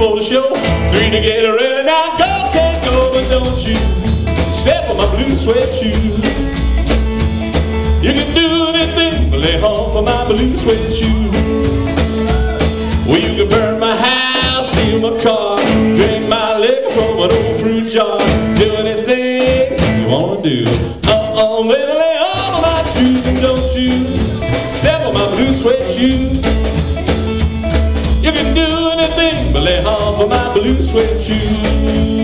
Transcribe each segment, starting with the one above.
for the show, three to get ready. Now go, can't go, but don't you step on my blue suede shoe. You can do anything but lay home for my blue suede shoe. Well, you can burn my house, steal my car, drink my liquor from an old fruit jar, do anything you wanna do. Uh-oh, baby, lay on my shoes and don't you step on my blue suede shoe. Home for my blue suede shoe.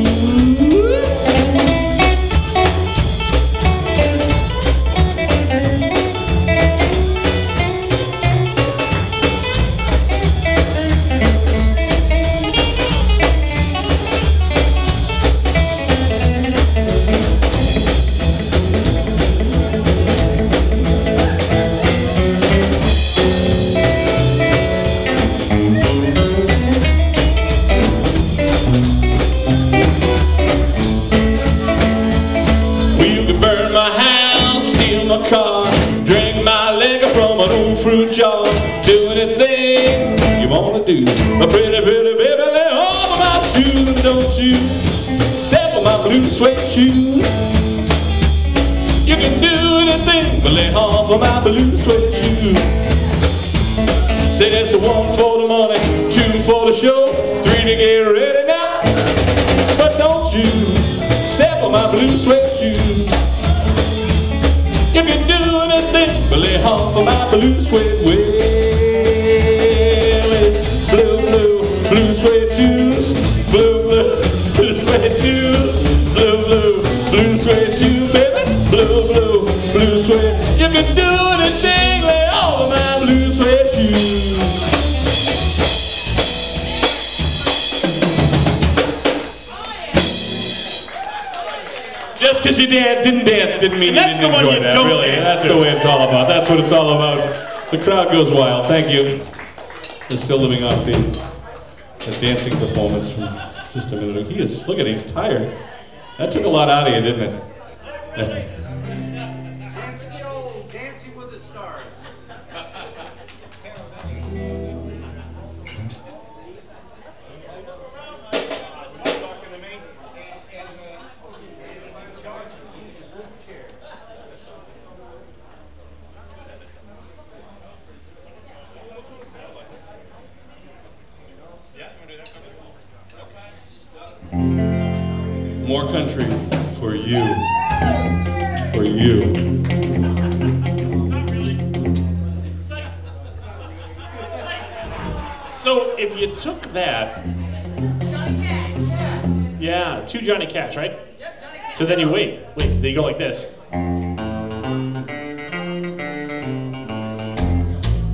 Do. My pretty, pretty baby, lay off of my shoes, and don't you step on my blue suede shoe. You can do anything but lay off of my blue suede shoe. Say that's the one for the money, two for the show, three to get ready now. But don't you step on my blue suede shoe. You do anything but lay off of my blue suede well. Because you didn't dance didn't mean That's you the didn't enjoy you that. don't really, that's to. the way it's all about. That's what it's all about. The crowd goes wild. Thank you. They're still living off the, the dancing performance from just a minute ago. He is, look at, he's tired. That took a lot out of you, didn't it? for you. For you. So if you took that, yeah, two Johnny Cash, right? So then you wait, wait, then you go like this.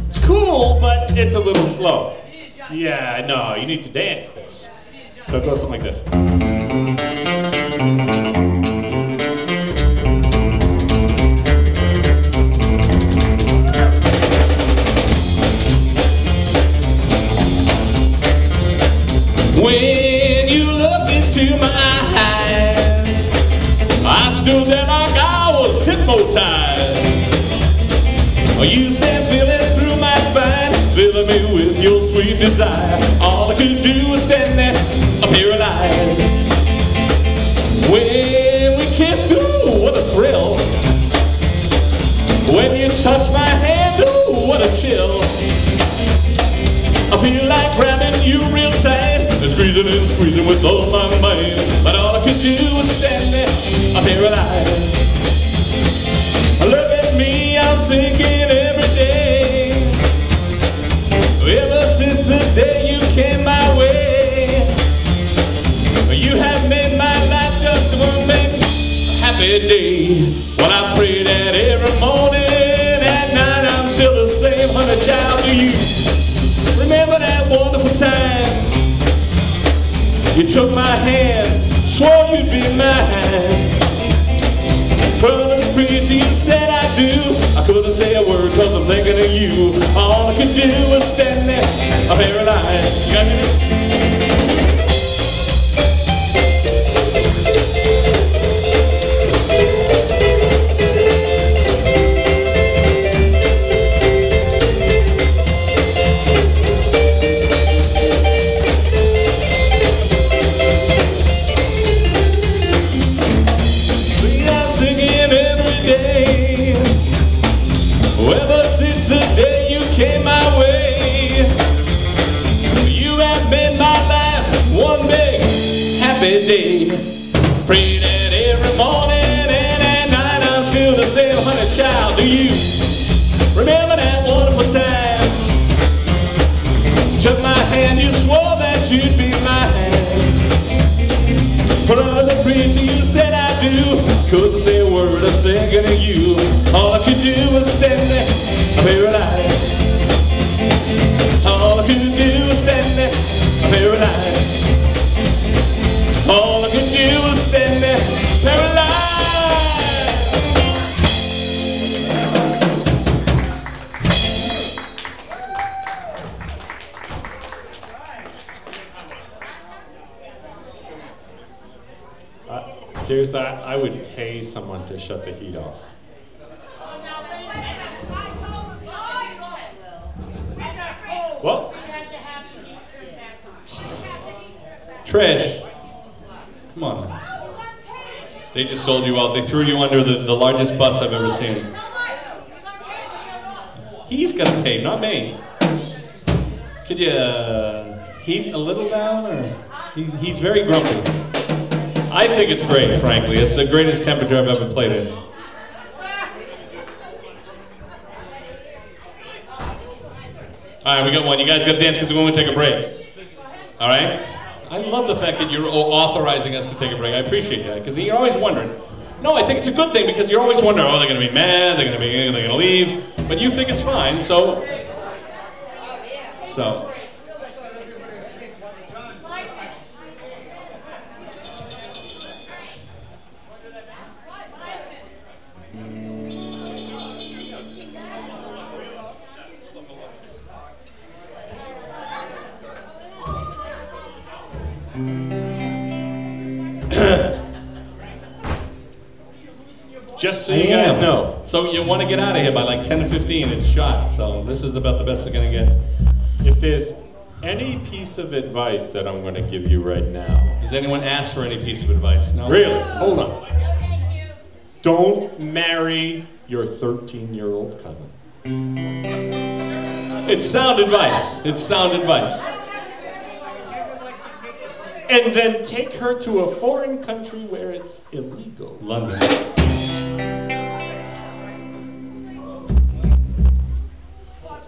It's cool, but it's a little slow. Yeah, no, you need to dance this. So it goes something like this. When you looked into my eyes, I stood there like I was hypnotized. You feel through my spine, filling me with your sweet desire. All I could do was stand there, paralyzed. When you touch my hand, ooh, what a chill. I feel like grabbing you real tight and squeezing and squeezing with all my might. But all I could do was stand there, paralyzed. Happy day. Pray seriously, I, I would pay someone to shut the heat off. Well, Trish, come on. They just sold you out. They threw you under the, the largest bus I've ever seen. He's gonna pay, not me. Could you uh, heat a little down, or he, he's very grumpy. I think it's great, frankly. It's the greatest temperature I've ever played in. All right, we got one. You guys got to dance because we're going to take a break. All right? I love the fact that you're authorizing us to take a break. I appreciate that because you're always wondering. No, I think it's a good thing because you're always wondering, oh, they're going to be mad, they're going to be, they're going to leave, but you think it's fine, so. So. Know, So you want to get out of here by like 10 to 15, it's shot. So this is about the best they're going to get. if there's any piece of advice that I'm going to give you right now, Has anyone asked for any piece of advice? No? really, hold on. No, thank you. Don't marry your 13 year old cousin. It's sound advice. It's sound advice. And then take her to a foreign country where it's illegal. London.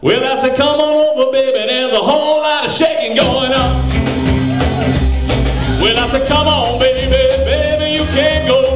Well, I said, come on over, baby. There's a whole lot of shaking going on. Well, I said, come on, baby, baby, you can't go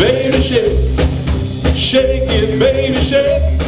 baby, shake. Shake it, baby, shake.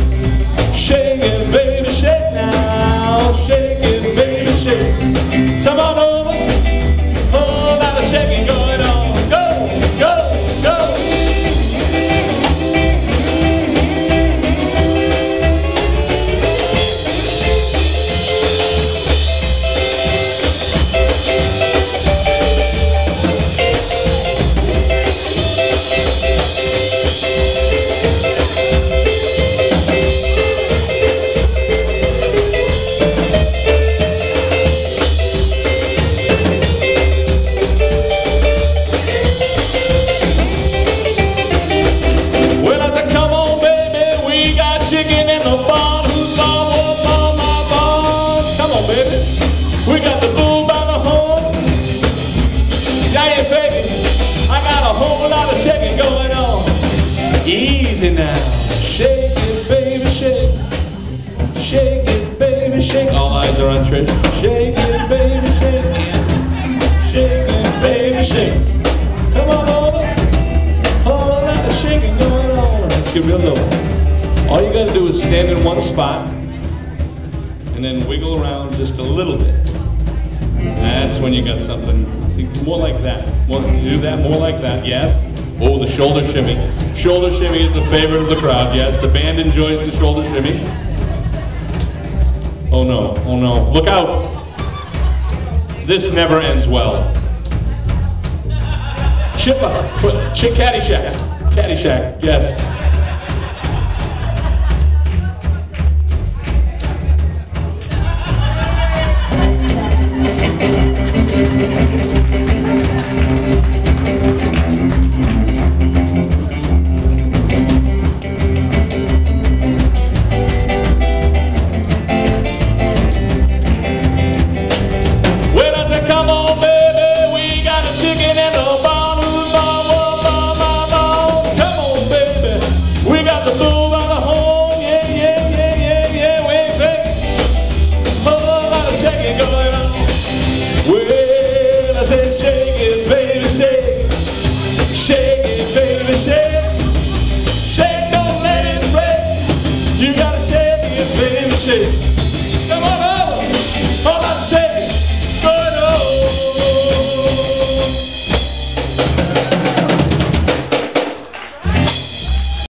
Easy now. Shake it, baby, shake. Shake it, baby, shake. All eyes are on Trish. Shake it, baby, shake. Shake it, baby, shake. Come on over. Whole lot of shaking going on. Let's get real low. All you gotta do is stand in one spot and then wiggle around just a little bit. That's when you got something. See, more like that. More, do that more like that. Yes. Oh, the shoulder shimmy. Shoulder shimmy is a favorite of the crowd. Yes, the band enjoys the shoulder shimmy. Oh no, oh no. Look out. This never ends well. Chippa, Ch- Caddyshack. Caddyshack, yes. give